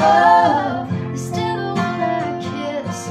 Oh, still wanna kiss.